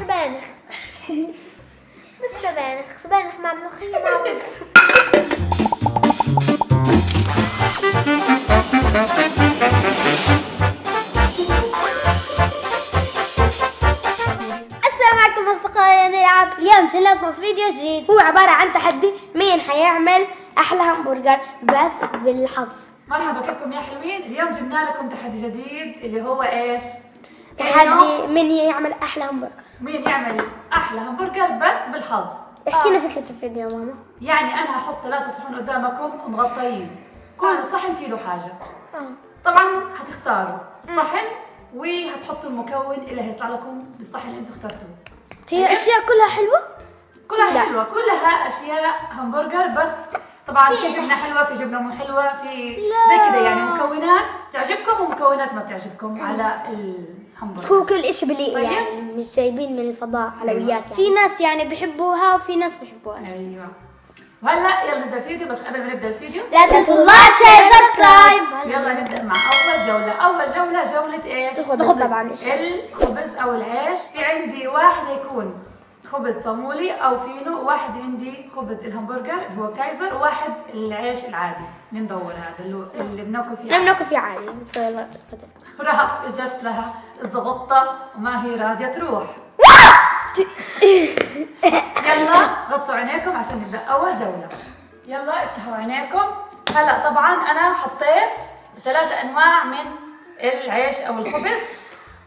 سبانخ. بس سبانخ سبانخ مع ملوخية مع رز السلام عليكم أصدقائي نلعب اليوم لكم فيديو جديد. هو عبارة عن تحدي مين حيعمل أحلى همبرجر بس بالحظ. مرحبا كيفكم يا حلوين؟ اليوم جبنا لكم تحدي جديد اللي هو إيش؟ تحدي مين يعمل أحلى همبرجر. مين يعمل أحلى همبرجر بس بالحظ. احكي لنا فكرة الفيديو يا ماما. يعني أنا هحط ثلاثة صحن قدامكم مغطيين كل صحن فيه له حاجة. آه. طبعا هتختاروا الصحن وهتحطوا المكون اللي هيطلع لكم بالصحن اللي أنتم اخترتوه. هي أشياء كلها حلوة؟ كلها لا. حلوة. كلها أشياء همبرجر بس. طبعا في جبنة حلوة في جبنة مو حلوة في زي كذا يعني مكونات تعجبكم ومكونات ما بتعجبكم على الهمبرجر هو كل إشي بليق طيب. يعني مش جايبين من الفضاء حلويات يعني. في ناس يعني بيحبوها وفي ناس بيحبوها أيوه. وهلأ يلا نبدأ الفيديو بس قبل ما نبدأ الفيديو. لا تنسوا like share subscribe يلا نبدأ مع أول جولة. أول جولة جولة إيش؟ الخبز طبعا إيش؟ الخبز أو العيش. في عندي واحد هيكون خبز صامولي أو فينو. وواحد عندي خبز الهمبرجر اللي هو كايزر وواحد العيش العادي. اللي ندور هذا اللي, اللي بناكل فيه؟ أنا بناكل فيه عادي. في. رهف إجت لها الزغطة. وما هي راضية تروح. يلا غطوا عينيكم عشان نبدأ أول جولة. يلا افتحوا عينيكم. هلا طبعا أنا حطيت ثلاثة أنواع من العيش أو الخبز.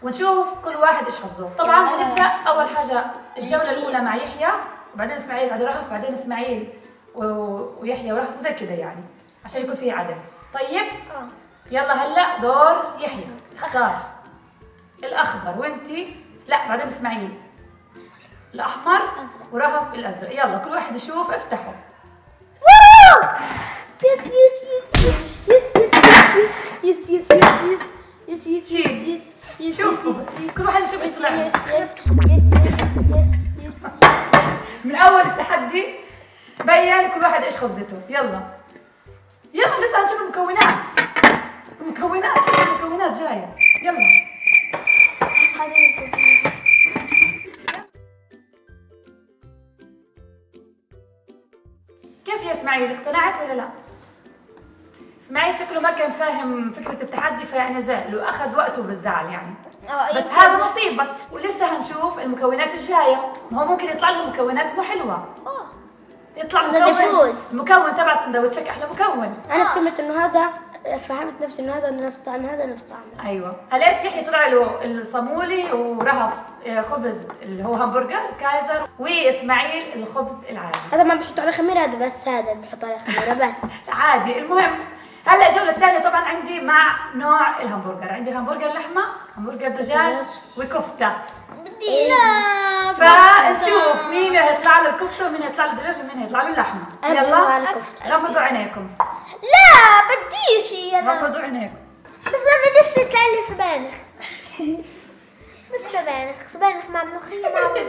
ونشوف كل واحد إيش حظه. طبعا هنبدأ أول حاجة الجولة الأولى مع يحيى وبعدين إسماعيل بعدين رهف بعدين إسماعيل و- ويحيى ورهف وزي كذا يعني عشان يكون في عدل طيب؟ يلا هلأ دور يحيى. اختار. الأخضر. وانتي لا بعدين إسماعيل. الأحمر ورهف الأزرق. يلا كل واحد يشوف افتحوا. يس شوفوا. كل واحد يشوف إيش طلع من أول التحدي بين كل واحد إيش خبزته. يلا. يلا لسه هنشوف المكونات. المكونات المكونات جاية. يلا. كيف يا إسماعيل اقتنعت ولا لا؟ اسماعيل شكله ما كان فاهم فكرة التحدي فيعني زعل وأخذ وقته بالزعل يعني. بس هذا نصيبك ولسه هنشوف المكونات الجاية. ما هو ممكن يطلع لهم مكونات مو حلوة. يطلع أنا مكون. المكون تبع سندوتشك أحلى مكون. أنا فهمت إنه هذا فهمت نفسي إنه هذا نفس طعم هذا نفس طعم أيوه. هلقيت يحيى طلع له الصامولي ورهف آه، خبز اللي هو همبرجر كايزر وإسماعيل الخبز العادي. هذا ما بحطوا عليه خميرة هذا بس هذا بحط عليه خميرة بس. عادي المهم. هلا الجولة الثانية طبعا عندي مع نوع الهمبرجر. عندي همبرجر لحمة همبرجر دجاج وكفتة. لا فنشوف مين هيطلع له الكفتة ومين هيطلع له الدجاج ومين هيطلع له اللحمة. يلا. غمضوا عينيكم. لا بديش أنا غمضوا عينيكم. بس أنا نفسي يطلع لي سبانخ. بس سبانخ. سبانخ مع ملوخية مع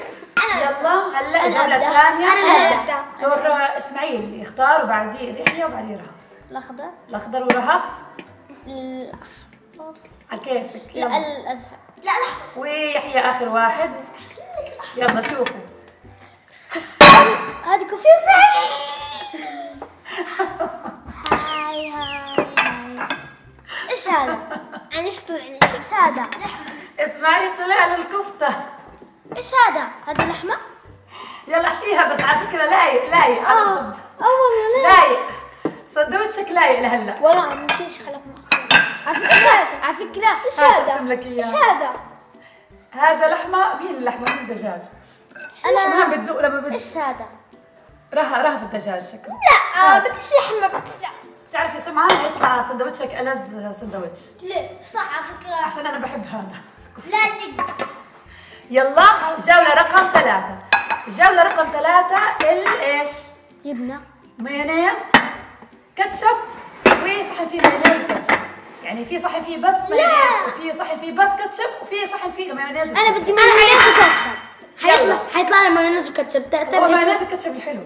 يلا هلا الجولة. الثانية. أنا أبدأ. دور إسماعيل يختار وبعديه يحيى وبعديه رهف الأخضر. الأخضر ورهف الأحمر. على كيفك لا يلا الأزرق. لا لا. ويحيى آخر واحد. يلا شوفوا. هذه كفته هاي هاي هاي. إيش هذا؟ أنا إيش طلع لي؟ إيش هذا؟ إسماعيل طلع له الكفتة. إيش هذا؟ هذا لحمة؟ يلا احشيها بس على فكرة لايق لايق. على آه. آه والله لا صندوقتك لايق لهلا والله ما فيش خلف مقصود على فكرة على فكرة. إيش هذا؟ ارسم لك إياه. إيش هذا؟ هذا لحمة؟ مين اللحمة؟ مين الدجاج؟ أنا ما بتدوق لما بد إيش هذا؟ رها رها في الدجاج شكله لا بديش لحمة. بديش بتعرفي سمعان يطلع سندوتشك ألذ سندوتش. ليه؟ صح على فكرة. عشان أنا بحب هذا. لا نقدر. يلا جولة رقم ثلاثة. الجولة رقم ثلاثة الايش؟ جبنة مايونيز. كاتشب وصحن فيه مايونيز وكاتشب يعني في صحن فيه بس مايونيز وفي صحن فيه بس كاتشب وفي صحن فيه مايونيز أنا وكاتشب. بدي مايونيز وكاتشب. يلا. حيطلع حيطلع لي مايونيز وكاتشب. هو مايونيز الكاتشب الحلو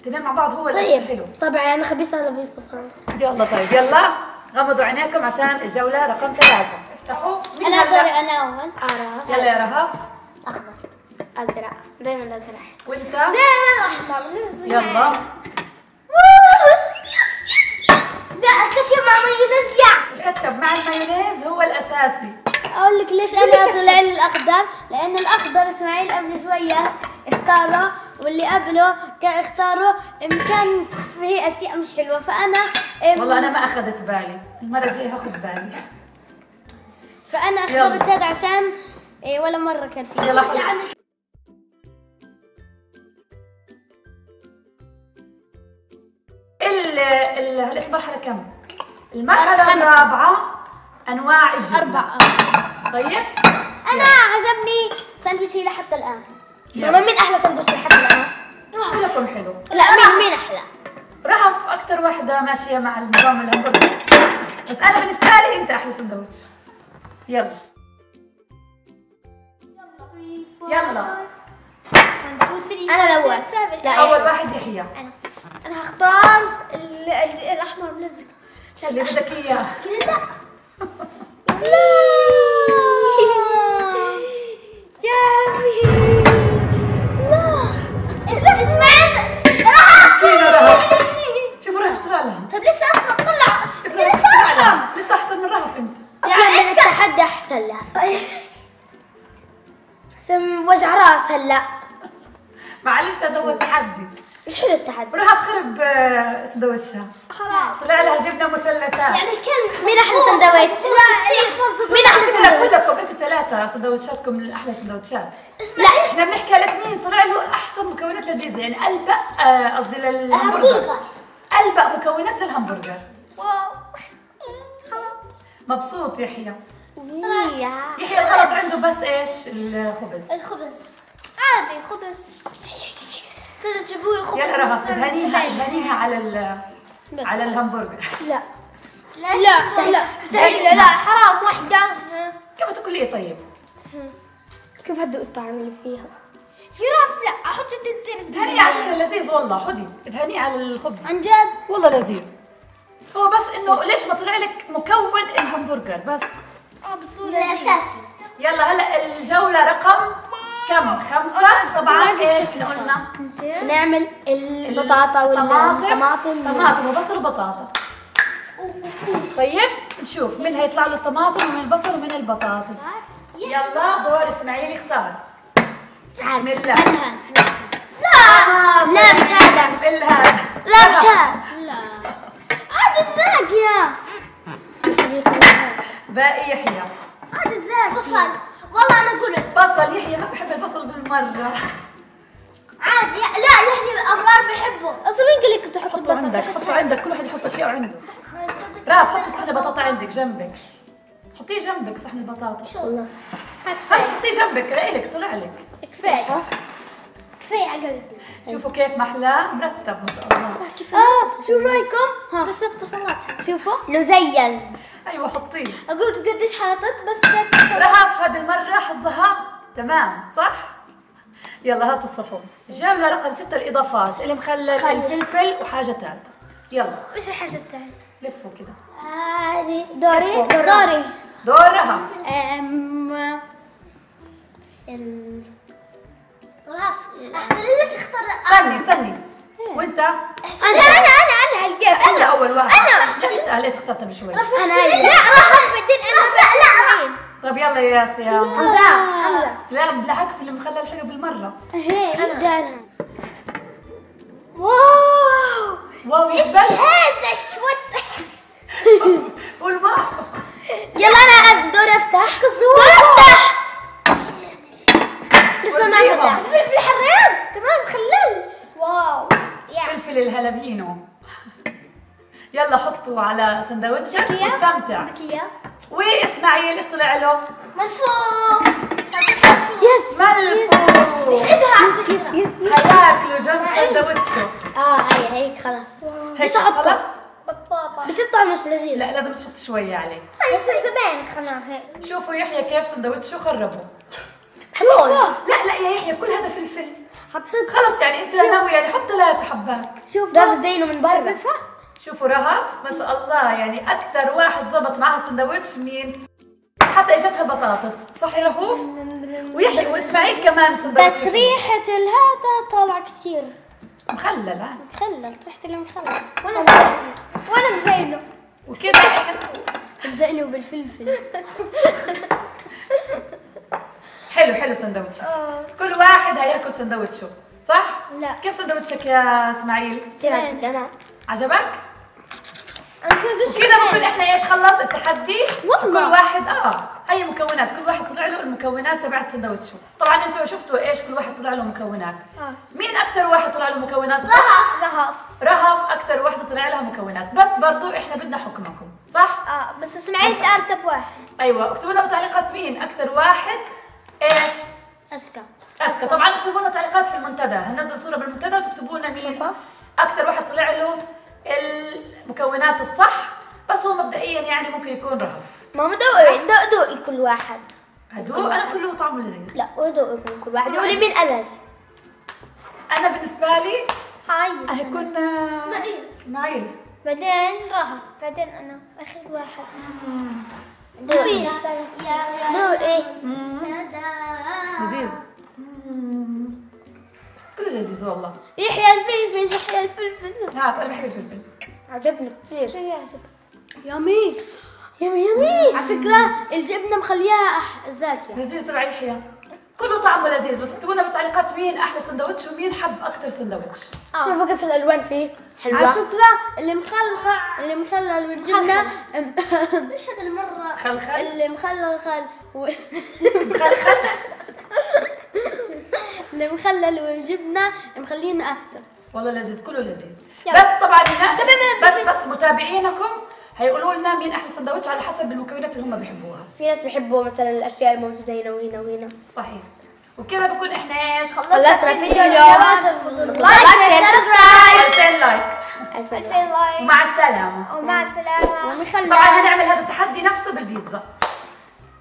الاثنين مع بعض هو الحلو طيب. طبعا أنا خبيث هذا بيصطفى يلا طيب يلا. غمضوا عينيكم عشان الجولة رقم ثلاثة. افتحوا. أنا؟ دوري أنا أول. عرا يلا يا رهف. أخضر. أزرق. دائما أزرق. وأنت؟ دائما أحمر. يلا. مع مايونيز؟ لا الكاتشب مع المايونيز هو الأساسي. أقول لك ليش أنا طلع لي الأخضر؟ لأن الأخضر إسماعيل قبل شوية اختاره واللي قبله كان اختاره كان فيه أشياء مش حلوة. فأنا والله أنا ما أخذت بالي. المرة الجاية هاخذ بالي. فأنا. اخترت هذا عشان إيه ولا مرة كان فيه يلا هلا المرحله كم؟ المرحلة خمسة. الرابعة أنواع الجبنة. أربعة. طيب؟ أنا عجبني ساندويشي لحتى الآن. ماما مين أحلى ساندويش لحتى الآن؟ كلكم حلو. لا مين مين أحلى؟ رهف أكثر وحدة ماشية مع النظام الهمبرجر بس أنا بالنسبة لي أنت أحلى سندوتش يلا. يلا. أنا الأول. لا. أول واحد يحيى. أنا. هختار ال- ال- الأحمر ملزق اللي بدك إياه. كذا جميل. لا. إذا اسمعت فينا رهف شوفوا رهف طلع لها. طيب لسه أصلا طلع. شوف أنت رهف لسه لسه أحسن من رهف أنت. من التحدي أحسن لها سم وجع رأس هلأ. معلش هذا هو التحدي. مش حلو التحدي. رهف خرب سندوتشها حرام طلع لها جبنه مثلثات يعني الكلب مين أحلى سندويتش؟ مين أحلى كلها سندويتش؟ كلكم أنتوا ثلاثة سندوتشاتكم من أحلى سندوتشات اسمع إحنا بنحكي لك مين طلع له احسن مكونات لذيذه يعني البق آه، قصدي للهمبرجر همبرجر. البق مكونات للهمبرجر واو خلاص مبسوط يحيى يحيى الغلط عنده بس إيش الخبز الخبز عادي خبز تجيبوا لي خبز يلا رهف زبادي. ادهنيها على ال على الهمبرجر. لا. لا لا، لا. لا لا حرام. واحدة كيف تقول لي طيب؟ كيف هدوء الطعم اللي فيها؟ يرف لا أحط التنتين ادهنيه على فكرة لذيذ والله. خدي ادهنيه على الخبز. عن جد؟ والله لذيذ. هو بس إنه ليش ما طلع لك مكون الهمبرجر؟ بس. آه بصورة الاساسي يلا هلا الجولة رقم كم؟ خمسة؟ طبعا إيش إحنا قلنا؟ نعمل البطاطا طماطم. والطماطم طماطم وبصل وبطاطا. طيب نشوف مين هيطلع له الطماطم ومن البصل ومن البطاطس. يلا دور إسماعيل يختار. بسم الله. لا. لا، مش هذا. بالهذا لا مش هذا لا. عاد الزاق يا. باقي يحيى عاد الزاد بصل. والله أنا قلت بصل يحيى ما بحب البصل بالمرة. عادي لا يعني الابرار بيحبوا أصلا مين قال لك تحط حطه البصل عندك حطه عندك كل واحد يحط أشياء عنده. راف حطي صحن بطاطا عندك جنبك. حطيه جنبك صحن البطاطا. خلص خلص حطيه جنبك لإلك طلع لك. كفاية. كفاية على قلبي. شوفوا كيف محلاه مرتب ما شاء الله. آه شو رأيكم. ها. بس ثلاث بصلات شوفوا. لزيز. أيوه حطيه. أقول قديش حاطط بس ثلاث بصلات رهف هذه المرة حظها تمام صح؟ يلا هات الصحون. الجولة رقم ستة الإضافات المخلل الفلفل وحاجة ثالثة يلا. إيش الحاجة الثانية؟ لفوا كده. عادي دوري. لفوا. دوري. دور استني استني. وانت؟ أنا أنا أنا أنا أنت أول واحد. أنا. لا أنت قلت اخترت من شوي. أنا لا راح بعدين أنا لا لا طيب يلا يا سيام حمزة حمزة. لا بالعكس المخلل حلو بالمرة. هي أنا. واو. واو إيش هذا؟ شوت قول معه يلا أنا دوري افتح دور افتح لسه ما ورجيهم. فتحت فلفل حراق كمان مخلل واو يعني فلفل الهلابينو حطوا على سندوتشك؟ واستمتع. بدك اياه؟ وإسماعيل إيش طلع له؟ ملفوف! yes! ملفوف! سحبها yes yes هياكلوا جنب سندوتشه آه هي هيك خلاص. هيك ليش احطها؟ خلص؟ بطاطا. بس الطعم مش لذيذ. لا لازم تحط شوية عليه يصير زباين خلناها هيك. شوفوا يحيى كيف سندوتشه خربه. حلو لا لا يا يحيى كل هذا فلفل. حطيت خلص يعني انت ناوي يعني حط ثلاث حبات. شوف. رف زينه من برا. شوفوا رهف ما شاء الله يعني أكثر واحد زبط معها سندوتش مين؟ حتى إجتها بطاطس صح يا رهوف ويحيى واسماعيل كمان سندوتش بس ريحة الهذا طالع كثير. مخلل ها؟ مخلل ريحة المخلل وأنا مزينه وأنا مزينة. وكذا. مزقنه بالفلفل حلو حلو سندوتش. آه. كل واحد هيأكل سندوتشه صح؟ لا. كيف سندوتشك يا إسماعيل؟ أنا. عجبك؟ كذا ممكن إحنا إيش خلص التحدي؟ والله. كل واحد آه هي مكونات كل واحد طلع له المكونات تبعت سندوتشه طبعا أنتم شفتوا إيش كل واحد طلع له مكونات. آه. مين أكثر واحد طلع له مكونات؟ رهف. رهف. رهف أكثر واحدة طلع لها مكونات. بس برضو إحنا بدنا حكمكم صح؟ آه بس اسماعيل ارتب واحد. أيوه. اكتبوا لنا بالتعليقات مين أكثر واحد إيش؟ أسكى اسكا طبعا اكتبوا لنا تعليقات في المنتدى. هننزل صورة بالمنتدى وتكتبوا لنا مين أكثر واحد طلع له المكونات الصح بس هو مبدئيا يعني ممكن يكون رهف ماما دوقي دوق دوقي كل واحد. هدوء؟ أنا كله طعمه لذيذ. لا ودوقي من كل واحد. قولي مين ألز أنا بالنسبة لي هاي. هيكون آه، إسماعيل. إسماعيل. بعدين رهف بعدين أنا. آخر واحد. دوقي دوقي لذيذ. لذيذ والله. يحيى الفلفل يحيى الفلفل. هات أنا بحب الفلفل. عجبني كثير شو يعجب يامي يمي. يمي على فكرة الجبنة مخليها زاكية. لذيذ تبع يحيى. كله طعمه لذيذ بس اكتبوا لنا بالتعليقات مين أحلى سندوتش ومين حب أكثر سندوتش. شوفوا كيف الألوان فيه. على حلوة فكرة اللي مخلخل اللي مخلل والجبنة مش هذا المرة. خلخل؟ اللي مخلل خل و- خلخل اللي مخلل والجبنة مخلينه أسكر والله لذيذ كله لذيذ. يلا. بس طبعا بس بس متابعينكم هيقولوا لنا مين أحلى سندوتش على حسب المكونات اللي هم بيحبوها. في ناس بيحبوا مثلا الأشياء الموجودة هنا وهنا وهنا. صحيح. وبكذا بكون إحنا إيش خلصنا الفيديو. اليوم. like subscribe 2000 like 2000 2000 like ومع السلامة. ومع السلامة. طبعا هنعمل هذا التحدي نفسه بالبيتزا.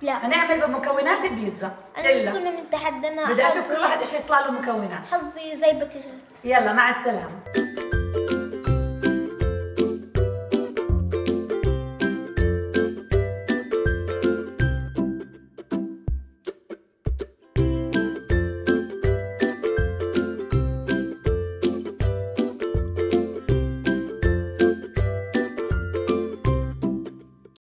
لا. هنعمل بمكونات البيتزا. أنا نسونا من تحدنا بدي أشوف كل واحد إيش يطلع له مكونات. حظي زي بكرة. يلا مع السلامة.